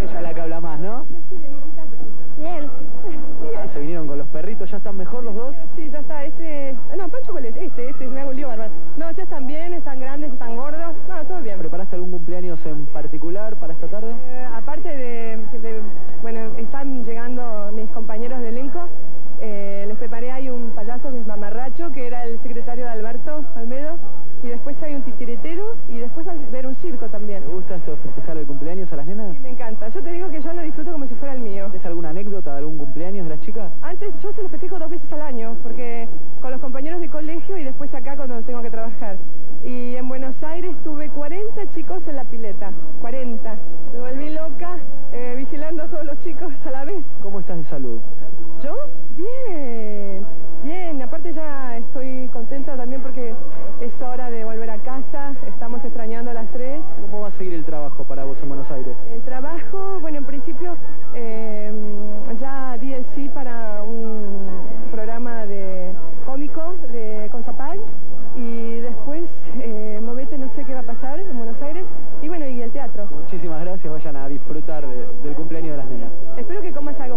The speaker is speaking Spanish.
Ella es la que habla más, ¿no? Bien. Ah, se vinieron con los perritos, ¿ya están mejor los dos? Sí, ya está, este... No, Pancho, ¿cuál es? Este, este, me hago un lío bárbaro. No, ya están bien, están grandes, están gordos, no, todo bien. ¿Preparaste algún cumpleaños en particular para esta tarde? Después hay un titiritero y después va a ver un circo también. ¿Te gusta esto de festejar el cumpleaños a las nenas? Sí, me encanta. Yo te digo que yo lo disfruto como si fuera el mío. ¿Tienes alguna anécdota de algún cumpleaños de las chicas? Antes yo se lo festejo dos veces al año, porque con los compañeros de colegio y después acá cuando tengo que trabajar. Y en Buenos Aires tuve 40 chicos en la pileta, 40. Me volví loca eh, vigilando a todos los chicos a la vez. ¿Cómo estás de salud? ¿Yo? Bien, bien. Aparte ya estoy contenta también porque es hora de volver a casa, estamos extrañando a las tres. ¿Cómo va a seguir el trabajo para vos en Buenos Aires? El trabajo, bueno, en principio eh, ya di el sí para un programa de cómico de Consapag y después eh, Movete no sé qué va a pasar en Buenos Aires y bueno, y el teatro. Muchísimas gracias, vayan a disfrutar de- del cumpleaños de las nenas. Espero que comas algo